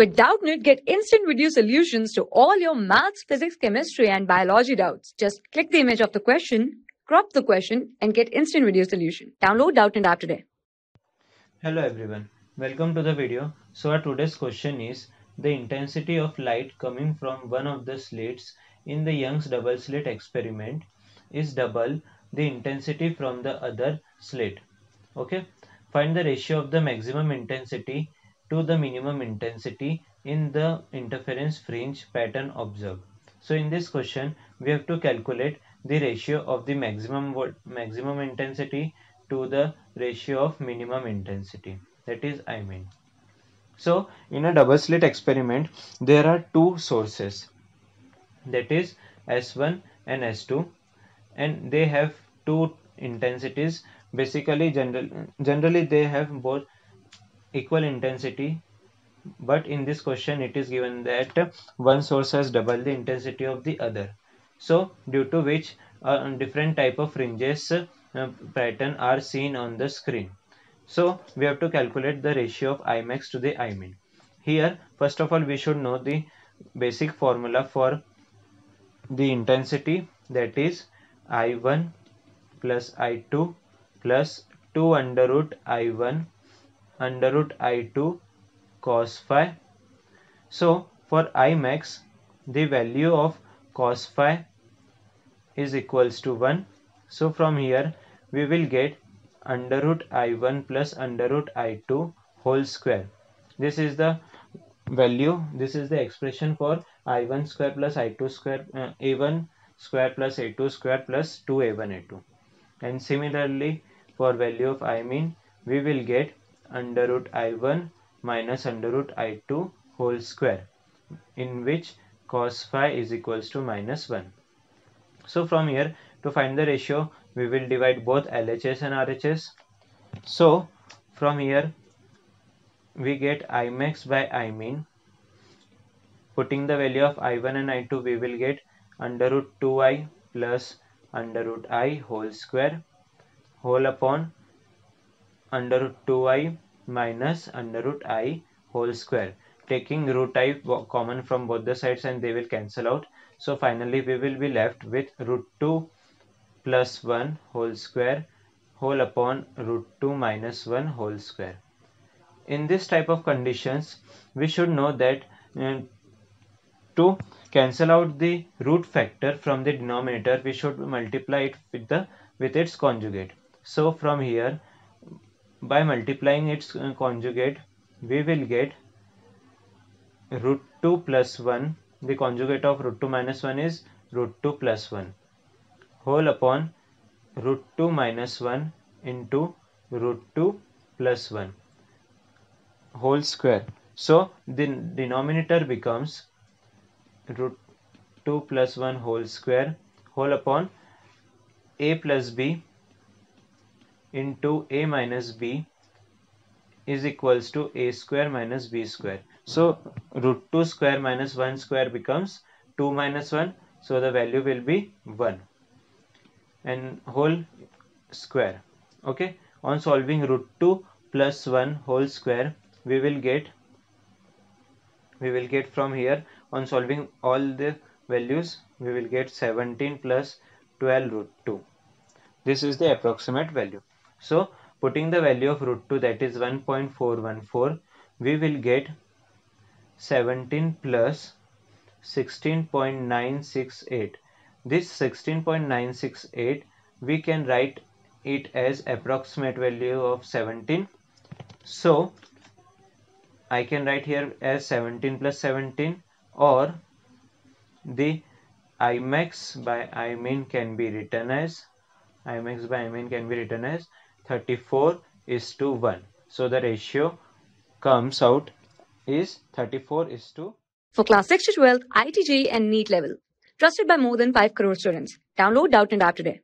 With Doubtnut, get instant video solutions to all your maths, physics, chemistry, and biology doubts. Just click the image of the question, crop the question, and get instant video solution. Download Doubtnut app today. Hello everyone, welcome to the video. So our today's question is the intensity of light coming from one of the slits in the Young's double slit experiment is double the intensity from the other slit. Okay, find the ratio of the maximum intensity to the minimum intensity in the interference fringe pattern observed. So in this question, we have to calculate the ratio of the maximum maximum intensity to the ratio of minimum intensity. That is I mean. So in a double slit experiment, there are two sources. That is S1 and S2 and they have two intensities basically general, generally they have both equal intensity. But in this question it is given that one source has double the intensity of the other. So due to which a different type of fringes uh, pattern are seen on the screen. So we have to calculate the ratio of Imax to the I Imin here first of all we should know the basic formula for the intensity that is I1 plus I2 plus 2 under root I1 under root i2 cos phi. So for i max the value of cos phi is equals to 1. So from here we will get under root i1 plus under root i2 whole square. This is the value, this is the expression for i1 square plus i2 square, uh, a1 square plus a2 square plus 2a1 a2. And similarly for value of i min we will get under root i1 minus under root i2 whole square in which cos phi is equals to minus 1. So from here to find the ratio we will divide both LHS and RHS. So from here we get Imax by Imin. Putting the value of I1 and I2 we will get under root 2i plus under root i whole square whole upon under root 2i minus under root i whole square. Taking root i common from both the sides and they will cancel out. So finally we will be left with root 2 plus 1 whole square whole upon root 2 minus 1 whole square. In this type of conditions we should know that uh, to cancel out the root factor from the denominator we should multiply it with the with its conjugate. So from here by multiplying its uh, conjugate we will get root 2 plus 1 the conjugate of root 2 minus 1 is root 2 plus 1 whole upon root 2 minus 1 into root 2 plus 1 whole square. So the denominator becomes root 2 plus 1 whole square. Whole upon a plus b into a minus b is equals to a square minus b square. So root 2 square minus 1 square becomes 2 minus 1. So the value will be 1 and whole square. Okay. On solving root 2 plus 1 whole square we will get we will get from here on solving all the values we will get 17 plus 12 root 2. This is the approximate value. So putting the value of root 2 that is 1.414 we will get 17 plus 16.968 this 16.968 we can write it as approximate value of 17 so I can write here as 17 plus 17 or the Imax by I Imin can be written as Imax by I Imin can be written as 34 is to 1. So the ratio comes out is 34 is to. For class 6 to 12, IIT JEE and NEET level. Trusted by more than 5 crore students. Download Doubtnut App today.